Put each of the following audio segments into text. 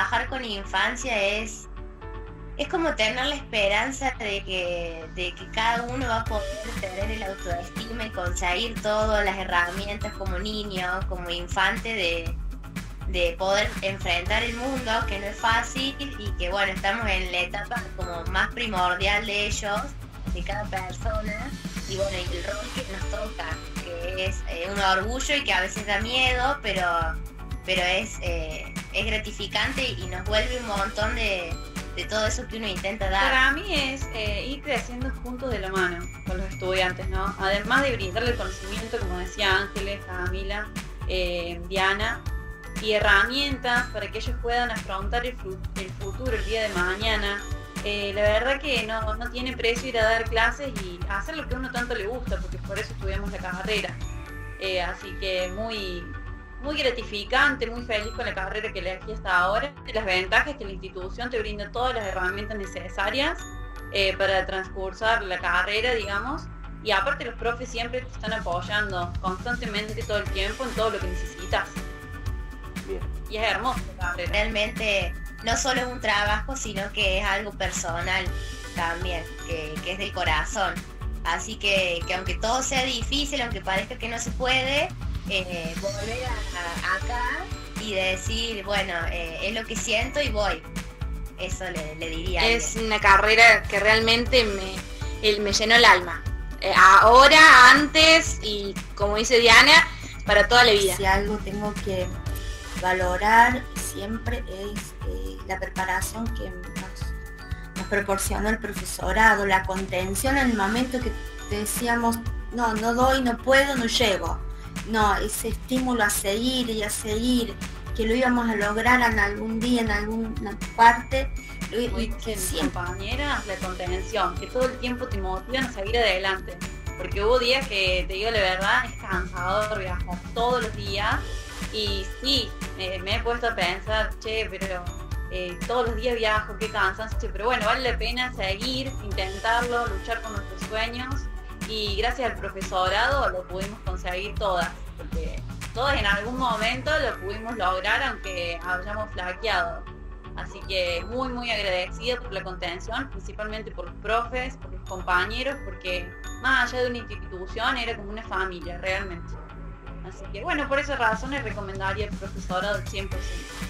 trabajar con infancia es, es como tener la esperanza de que, de que cada uno va a poder tener el autoestima y conseguir todas las herramientas como niño, como infante de, de poder enfrentar el mundo, que no es fácil y que bueno, estamos en la etapa como más primordial de ellos, de cada persona, y bueno, el rol que nos toca, que es eh, un orgullo y que a veces da miedo, pero, pero es, eh, es gratificante y nos vuelve un montón de, de todo eso que uno intenta dar. Para mí es eh, ir creciendo juntos de la mano con los estudiantes, ¿no? Además de brindarle conocimiento, como decía Ángeles, Camila, Diana, y herramientas para que ellos puedan afrontar el, futuro, el día de mañana. Eh, la verdad que no, no, tiene precio ir a dar clases y hacer lo que a uno tanto le gusta, porque por eso estudiamos la carrera. Eh, así que muy, muy gratificante, muy feliz con la carrera que elegí hasta ahora. Las ventajas es que la institución te brinda todas las herramientas necesarias eh, para transcursar la carrera, digamos. Y aparte los profes siempre te están apoyando constantemente todo el tiempo en todo lo que necesitas. Y es hermoso. Realmente no solo es un trabajo, sino que es algo personal también, que, es del corazón. Así que, aunque todo sea difícil, aunque parezca que no se puede, eh, volver acá y decir, bueno, eh, es lo que siento y voy. Eso le, diría. Es una carrera que realmente me, me llenó el alma. Eh, ahora, antes y como dice Diana, para toda la vida. Si algo tengo que valorar siempre es eh, la preparación que nos, nos proporciona el profesorado, la contención en el momento que decíamos, no, no doy, no puedo, no llego. No, ese estímulo a seguir y a seguir, que lo íbamos a lograr en algún día, en alguna parte. Y, que compañera, la contención, que todo el tiempo te motivan a seguir adelante. Porque hubo días que, te digo la verdad, es cansador, viajo todos los días y sí, me he puesto a pensar, che, pero eh, todos los días viajo, qué cansancio, pero bueno, vale la pena seguir, intentarlo, luchar con nuestros sueños y gracias al profesorado lo pudimos conseguir todas, porque todas en algún momento lo pudimos lograr aunque hayamos flaqueado. Así que muy muy agradecida por la contención, principalmente por los profes, por los compañeros, porque más allá de una institución era como una familia realmente. Así que bueno, por esas razones recomendaría el profesorado al 100%.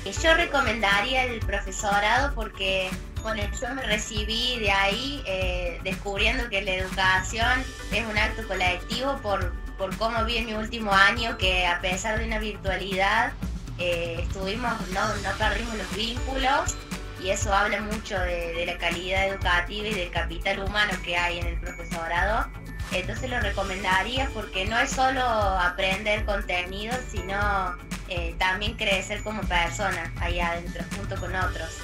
Yo recomendaría el profesorado porque bueno, yo me recibí de ahí eh, descubriendo que la educación es un acto colectivo por, por cómo vi en mi último año que a pesar de una virtualidad eh, estuvimos, no, no perdimos los vínculos y eso habla mucho de, la calidad educativa y del capital humano que hay en el profesorado. Entonces lo recomendaría porque no es solo aprender contenido, sino eh, también crecer como persona ahí adentro, junto con otros.